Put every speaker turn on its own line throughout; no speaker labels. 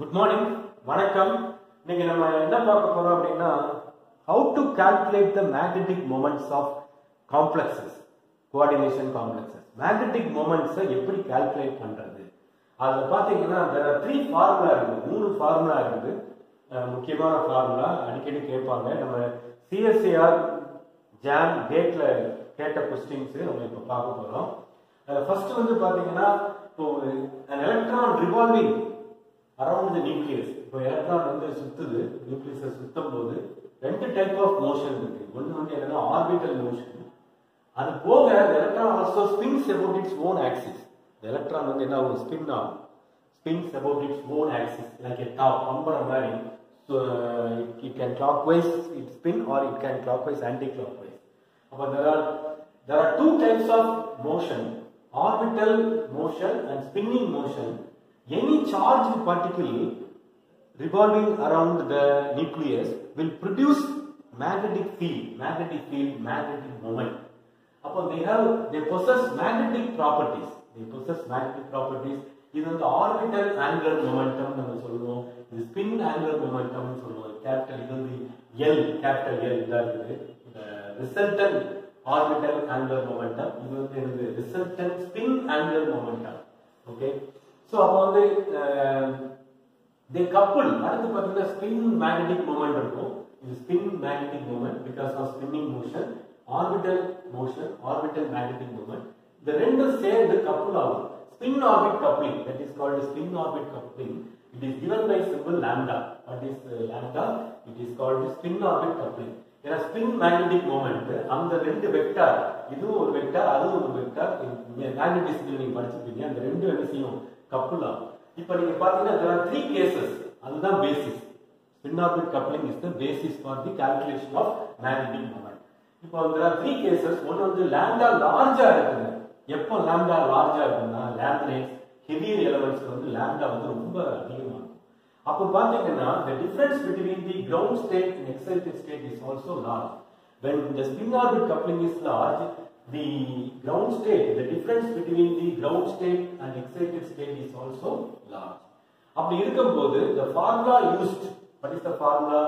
Good morning வணக்கம் இன்னைக்கு நம்ம என்ன பார்க்க போறோம் அப்படின்னா how to calculate the magnetic moments of complexes coordination complexes magnetic மூமெண்ட்ஸை எப்படி கால்குலேட் பண்றது அதில் பார்த்தீங்கன்னா த்ரீ ஃபார்முலா இருக்குது மூணு ஃபார்முலா இருக்குது முக்கியமான ஃபார்முலா அடிக்கடி கேட்பாங்க நம்ம சிஎஸ்சிஆர் ஜாம் கேட்ல கேட்ட கொஸ்டின்ஸ் நம்ம இப்போ பார்க்க போகிறோம் ஃபர்ஸ்ட் வந்து பார்த்தீங்கன்னா இப்போ electron revolving around the nucleus. If you have an aircraft, the nucleus is a Two type of motion. One is orbital motion. And the electron also spins about its own axis. The electron will spin now. Spins about its own axis, like a top, umber and body. So it can clockwise its spin or it can clockwise anti clockwise. But there are, there are two types of motion orbital motion and spinning motion any charged particle revolving around the nucleus will produce magnetic field, magnetic field, magnetic moment. Upon they have, they possess magnetic properties. They possess magnetic properties. This is the orbital angular momentum. This is spin angular momentum. Capital L, capital L. The resultant orbital angular momentum. This is the resultant spin angular momentum. Okay. So அப்போ வந்து தே couple அடுத்து பார்த்தீங்கன்னா spin magnetic moment இருக்கும் இது spin magnetic moment because of spinning motion orbital motion orbital magnetic moment இந்த ரெண்டு சேர்ந்து couple ஆகும் spin orbit coupling that is called spin orbit coupling it is given by simple lambda what is lambda it is called spin orbit coupling ஏன்னா spin magnetic moment அந்த ரெண்டு vector இதுவும் ஒரு vector அதுவும் ஒரு வெக்டார் மேக்னெட்டிக் நீங்க படிச்சிருக்கீங்க அந்த ரெண்டு என்ன செய்யும் கப்புளா இப்ப நீங்க பாத்தீங்கன்னா த்ரீ கேசஸ் அதுதான் basis spin orbit coupling is the basis for the calculation of magnetic moment இப்போ வந்து த்ரீ கேசஸ் ஒன்று வந்து லேண்டா லார்ஜா இருக்குது எப்போ லேண்டா லார்ஜா இருக்குன்னா லேண்ட்லேஸ் ஹெவியர் எலமெண்ட்ஸ் வந்து லேண்டா வந்து ரொம்ப அதிகமாக அப்போ பார்த்தீங்கன்னா the difference between the ground state and excited state is also large when இந்த spin orbit coupling is large the ground state, the difference between the ground state and excited state is also large. அப்படி இருக்கும்போது the formula used, what is the formula?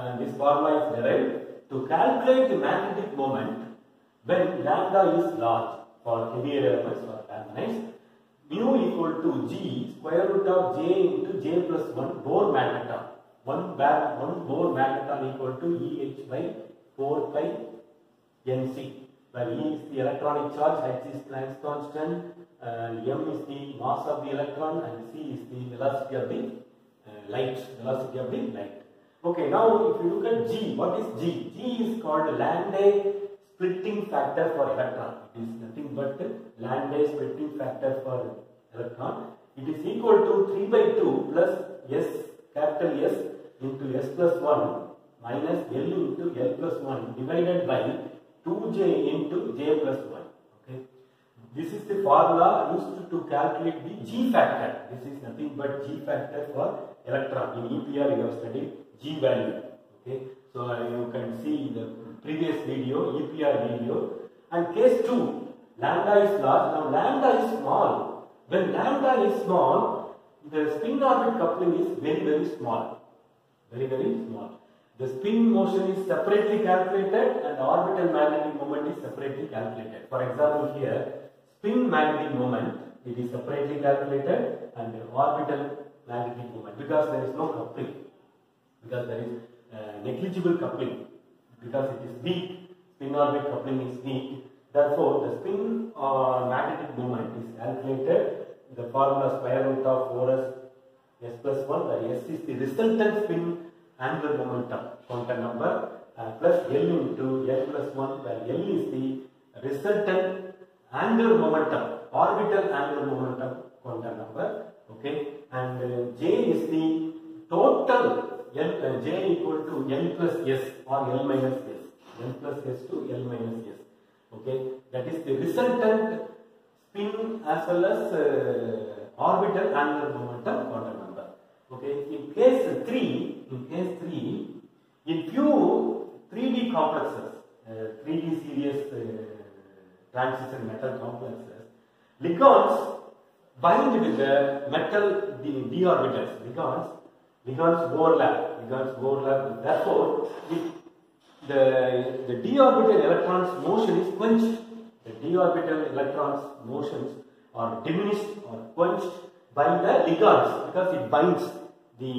And this formula is derived to calculate the magnetic moment when lambda is large for heavier elements or lanthanides. Mu equal to g square root of j into j plus 1 Bohr magneton. 1 bar, 1 Bohr magneton equal to Eh by 4 pi nc where E is the electronic charge, H is Planck's constant, and M is the mass of the electron, and C is the velocity of the uh, light, velocity of the light. Okay, now if you look at G, what is G? G is called Lande splitting factor for electron. It is nothing but Lande splitting factor for electron. It is equal to 3 by 2 plus S, capital S into S plus 1 minus L into L plus 1 divided by 2j into j plus 1. Okay. This is the formula used to calculate the g factor. This is nothing but g factor for electron. In EPR you have studied g value. Okay. So uh, you can see in the previous video, EPR video. And case 2, lambda is large. Now lambda is small. When lambda is small, the spin orbit coupling is very very small. Very very small. The spin motion is separately calculated and the orbital magnetic moment is separately calculated. For example, here spin magnetic moment it is separately calculated and orbital magnetic moment because there is no coupling because there is uh, negligible coupling because it is weak spin orbit coupling is weak therefore the spin uh, magnetic moment is calculated the formula square root of 4s s plus 1 the s is the resultant spin angular momentum quantum number uh, plus L into L plus 1 where L is the resultant angular momentum orbital angular momentum quantum number okay and uh, J is the total L, uh, J equal to L plus S or L minus S L plus S to L minus S okay that is the resultant spin as well as uh, orbital angular momentum quantum number okay in case 3 in case complexes, uh, 3D series uh, transition metal complexes, ligands bind with the metal the d orbitals, ligands, ligands overlap, ligands overlap. Therefore, the the d orbital electrons motion is quenched. The d orbital electrons motions are diminished or quenched by the ligands because it binds the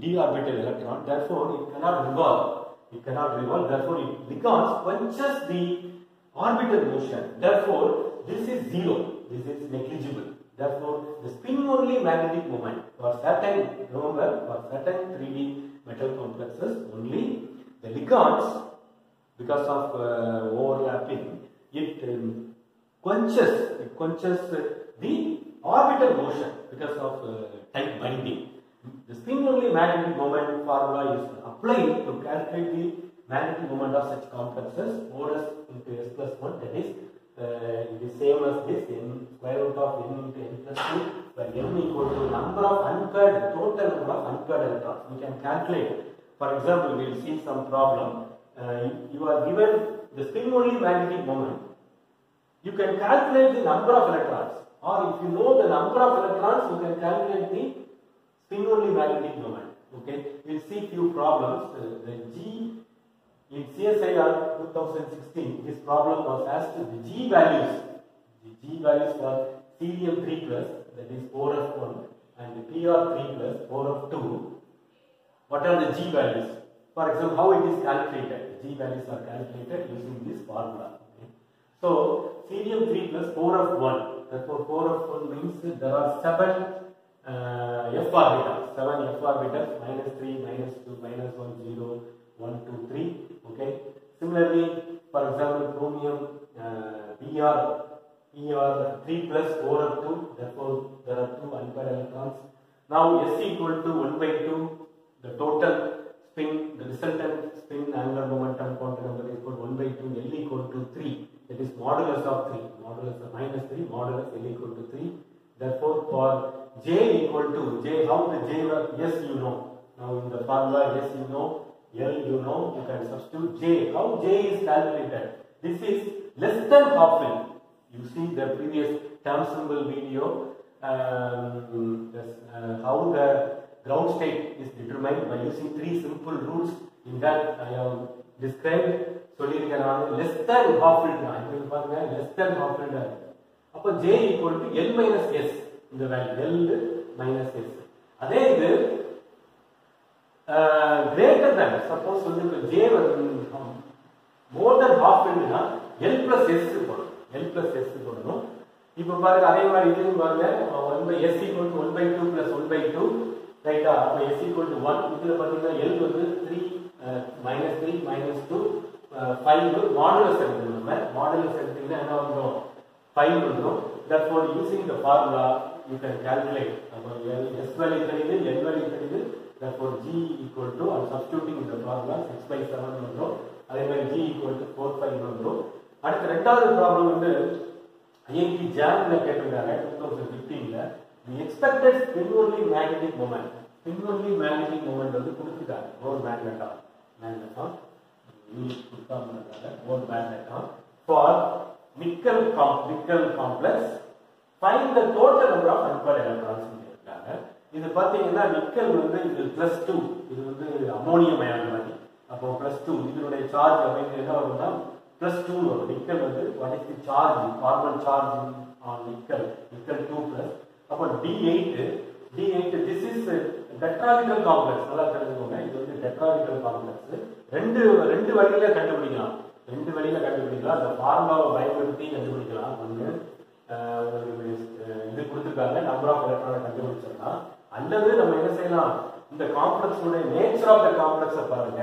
d orbital electron. Therefore, it cannot revolve. It cannot revolve, therefore it because quenches the orbital motion. Therefore, this is zero. This is negligible. Therefore, the spin only magnetic moment for certain, remember, for certain 3D metal complexes only the ligands because of uh, overlapping it um, quenches it quenches the orbital motion because of uh, tight binding the spin only magnetic moment formula is Apply to calculate the magnetic moment of such complexes more s into s plus 1 that is uh, it is same as this n square root of n into n plus 2 where n equal to number of unpaired total number of unpaired electrons we can calculate for example we will see some problem uh, you are given the spin only magnetic moment you can calculate the number of electrons or if you know the number of electrons you can calculate the spin only magnetic moment Okay, we'll see few problems. Uh, the G in CSIR 2016, this problem was asked the G values, the G values for cerium 3 plus, that is 4F1, and the PR3 plus 4F2. What are the G values? For example, how it is calculated? G values are calculated using this formula. Okay. So, cerium 3 plus 4F1, therefore 4F1 means there are 7 uh, f orbital 7 f orbital minus 3 minus 2 minus 1 0 1 2 3 okay similarly for example chromium uh, Br, 3 plus 4 up 2 therefore there are two unpaired electrons now s equal to 1 by 2 the total spin the resultant spin angular momentum quantum number is equal to 1 by 2 l equal to 3 that is modulus of 3 modulus of minus 3 modulus l equal to 3 therefore for J equal to J, how the J, yes you know. Now in the formula, yes you know, L you know, you can substitute J. How J is calculated? This is less than half L. You see the previous term symbol video, um, this, uh, how the ground state is determined by using three simple rules in that I have described. சொல்லியிருக்கேன் நான் less than half L. I will பாருங்க less than half L. அப்போ J equal to L minus S. இந்த value minus S அதே இது greater than suppose வந்து இப்போ J வந்து மோர் தென் ஹாஃப் இருக்குன்னா எல் பிளஸ் எஸ் போடணும் எல் பிளஸ் எஸ் போடணும் இப்போ பாருங்க அதே மாதிரி இதுவும் பாருங்க one by S equal to one by two plus one by two ரைட்டா அப்போ எஸ் ஈக்குவல் டு ஒன் இதில் பார்த்தீங்கன்னா எல் வந்து three minus three minus two five modulus எடுத்துக்கணும் நம்ம மாடுலஸ் எடுத்தீங்கன்னா என்ன வந்துடும் 5 இருக்கும். Therefore, using the formula, you can calculate about L, S value தெரியுது, L value தெரியுது, therefore G equal to, and substituting in the formula, 6 by 7 வந்தும், அதே மாதிரி G equal to 4 by வந்தும். அடுத்து இரண்டாவது problem வந்து, INP JAMல கேட்டுங்காக, 2015ல, the expected spin-only magnetic moment, spin-only magnetic moment வந்து குடுத்துக்காக, ஒரு magneton, magneton, use குடுத்தாம் பண்ணக்காக, ஒரு magneton, for nickel nickel complex find the total number of unpaired electrons இருக்காங்க இது பார்த்தீங்கன்னா நிக்கல் வந்து இது பிளஸ் டூ இது வந்து அமோனியம் அயன் மாதிரி அப்போ பிளஸ் டூ இதனுடைய சார்ஜ் அப்படின்னு என்ன வரும்னா பிளஸ் டூ வரும் நிக்கல் வந்து what is the charge carbon charge on nickel nickel two plus அப்போ D eight D eight this is tetrahedral complex நல்லா தெரிஞ்சுக்கோங்க இது வந்து டெட்ராலிக்கல் காம்ப்ளெக்ஸ் ரெண்டு ரெண்டு வகையில கண்டுபிடிக்கலாம் ரெண்டு வழியில கண்டுபிடிக்கலாம் அந்த ஃபார்முலாவை பயன்படுத்தி கண்டுபிடிக்கலாம் ஒன்று ஒரு இது கொடுத்துருக்காங்க நம்பர் ஆஃப் எலக்ட்ரானை கண்டுபிடிச்சிடலாம் அல்லது நம்ம என்ன செய்யலாம் இந்த காம்ப்ளெக்ஸோட நேச்சர் ஆஃப் த காம்ப்ளெக்ஸை பாருங்க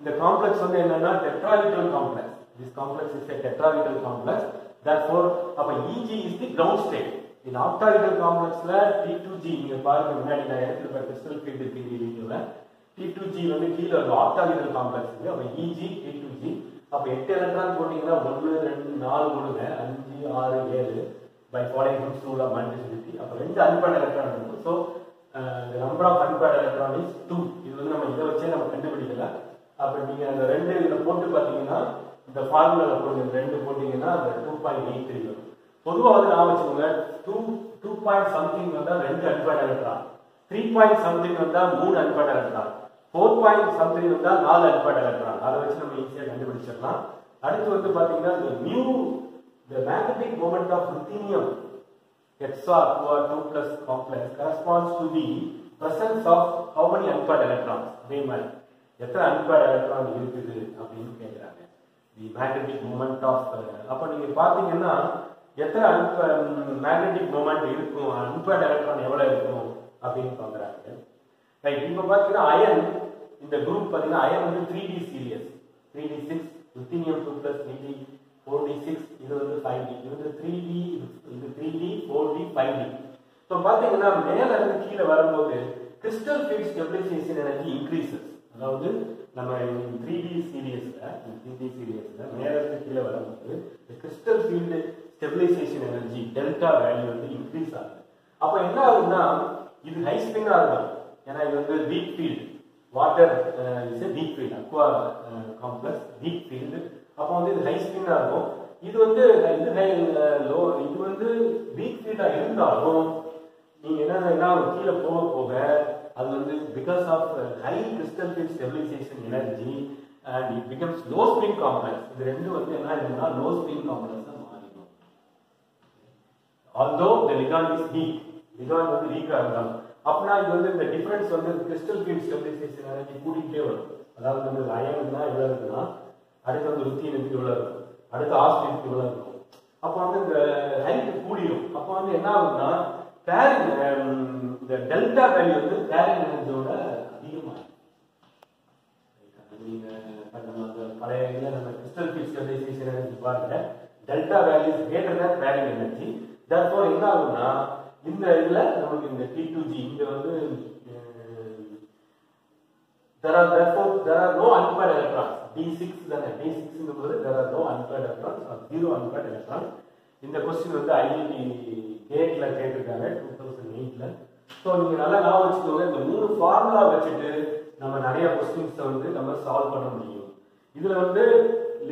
இந்த காம்ப்ளெக்ஸ் வந்து என்னன்னா tetrahedral complex this complex is tetrahedral complex therefore அப்ப e g is the ground state இந்த ஆப்டாவிட்டல் காம்ப்ளெக்ஸ்ல டி டூ ஜி நீங்க பாருங்க முன்னாடி நான் எடுத்துருப்ப கிறிஸ்டல் ஃபீல்டு இருக்கிறீங்க டி டூ ஜி வந்து கீழே ஒரு ஆப்டாவிட்டல் காம்ப்ளெக்ஸ் அப்ப இஜி டி டூ ஜி அப்போ எட்டு எலக்ட்ரான் போட்டீங்கன்னா ஒன்று ரெண்டு நாலு ஒழுங்க அஞ்சு ஆறு ஏழு பை ஃபாலோயிங் ஹூப்ஸ் ரூல் ஆஃப் மல்டிபிலிட்டி அப்போ ரெண்டு அன்பேட் எலக்ட்ரான் இருக்கும் ஸோ இந்த number of unpaired electron is two இது வந்து நம்ம இதை வச்சே நம்ம கண்டுபிடிக்கல அப்போ நீங்கள் அந்த ரெண்டு இதில் போட்டு பார்த்தீங்கன்னா இந்த ஃபார்முலாவில் போட்டு ரெண்டு போட்டிங்கன்னா அந்த டூ பாயிண்ட் எயிட் த்ரீ வரும் பொதுவாக வந்து நான் வச்சுக்கோங்க டூ டூ பாயிண்ட் சம்திங் வந்தால் ரெண்டு unpaired electron three point something வந்தால் மூணு unpaired electron four point something இருந்தால் நாலு அன்பாட் எலக்ட்ரான் அதை வச்சு நம்ம ஈஸியாக கண்டுபிடிச்சிடலாம் அடுத்து வந்து பார்த்தீங்கன்னா இந்த new the magnetic moment of two R two plus complex corresponds to the presence of how many unpaired electrons? அதே மாதிரி எத்தனை அன்பாட் எலக்ட்ரான் இருக்குது அப்படின்னு கேட்குறாங்க தி மேக்னட்டிக் மூமெண்ட் ஆஃப் அப்போ நீங்கள் பார்த்தீங்கன்னா எத்தனை மேக்னட்டிக் மூமெண்ட் இருக்கும் அன்பாட் எலக்ட்ரான் எவ்வளோ இருக்கும் அப்படின்னு பார்க்குறாங்க ரைட் இப்போ பார்த்தீங்கன்னா அயன் இந்த குரூப் பார்த்தீங்கன்னா அயன் வந்து three D series three D six லித்தினியம் two plus three four D six இது வந்து ஃபைவ் டி இது வந்து த்ரீ டி இது three D four D five D so பார்த்தீங்கன்னா மேல இருந்து கீழே வரும்போது crystal fields depreciation energy increases அதாவது நம்ம த்ரீ டி சீரியஸில் த்ரீ டி சீரியஸில் மேல இருந்து கீழே வரும்போது crystal field stabilization energy delta value வந்து இன்க்ரீஸ் ஆகுது அப்போ என்ன ஆகுதுன்னா இது ஹை ஸ்பின்னா இருக்கும் ஏன்னா இது வந்து weak field water is a weak field aqua complex weak field அப்போ வந்து இது ஹை ஸ்பின்னாக இருக்கும் இது வந்து இது ஹை லோ uh, இது வந்து வீக் ஃபீல்டாக இருந்தாலும் நீங்கள் என்ன கீழே போக போக அது வந்து because of high crystal field stabilisation energy and it becomes low spin complex இது ரெண்டும் வந்து என்ன ஆயிருந்தா லோ ஸ்பீன் காம்ப்ளெக்ஸ் மாறிடும் although the ligand is weak ligand வந்து வீக்காக இருந்தாலும் அப்படின்னா இது வந்து இந்த டிஃபரன்ஸ் வந்து கிறிஸ்டல் ஃபீல்ட் ஸ்டெபிலைசேஷன் எனர்ஜி கூட்டிகிட்டே வரும் அதாவது வந்து அயன்னா எவ்வளோ இருக்குன்னா அடுத்து வந்து எனக்கு எவ்வளோ இருக்கும் அடுத்து ஆஸ்திரியனுக்கு எவ்வளோ இருக்கும் அப்போ வந்து இந்த ஹைட் கூடியும் அப்போ வந்து என்ன ஆகுதுன்னா பேரிங் um, இந்த டெல்டா வேல்யூ வந்து பேரிங் எனர்ஜியோட அதிகமாக நீங்கள் பழைய இதில் நம்ம கிறிஸ்டல் ஃபீல்ட் ஸ்டெபிலைசேஷன் எனர்ஜி பாருங்க டெல்டா வேல்யூ கிரேட்டர் தான் பேரிங் எனர்ஜி தற்போது என்ன ஆகுதுன்னா இந்த இதுல நமக்கு இந்த டி டு ஜி இங்க வந்து there are therefore there are no unpaired electrons d6 தான d6 ங்கிறது there are no unpaired electrons or zero unpaired electrons இந்த கொஸ்டின் வந்து ஐஐடி கேட்ல கேட்டிருக்காங்க டூ தௌசண்ட் எயிட்ல ஸோ நீங்க நல்லா ஞாபகம் வச்சுக்கோங்க இந்த மூணு ஃபார்முலா வச்சுட்டு நம்ம நிறைய கொஸ்டின்ஸை வந்து நம்ம சால்வ் பண்ண முடியும் இதுல வந்து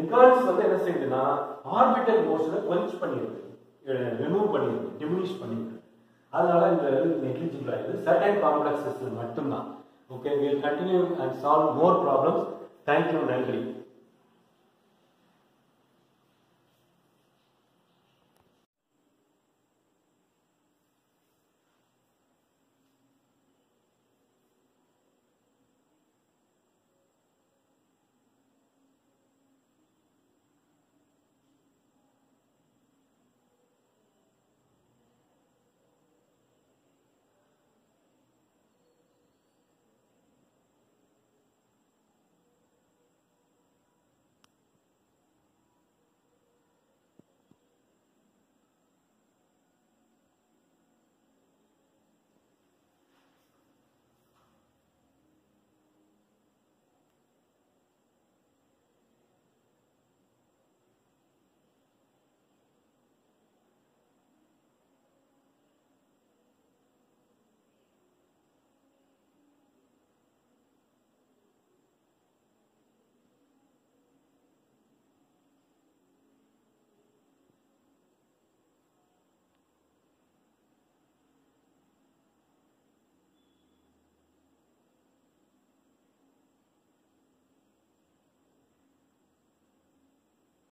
லிகான்ஸ் வந்து என்ன செய்யுதுன்னா ஆர்பிட்டல் மோஷனை கொஞ்சம் பண்ணிடுது ரிமூவ் பண்ணிடுது டிமினிஷ் பண்ணிடுது அதனால இந்த நெக்லிஜிபிள் செகண்ட் காம்ப்ளெக்ஸ் சிஸ்டம் மட்டும்தான் okay will continue and solve more problems thank you நன்றி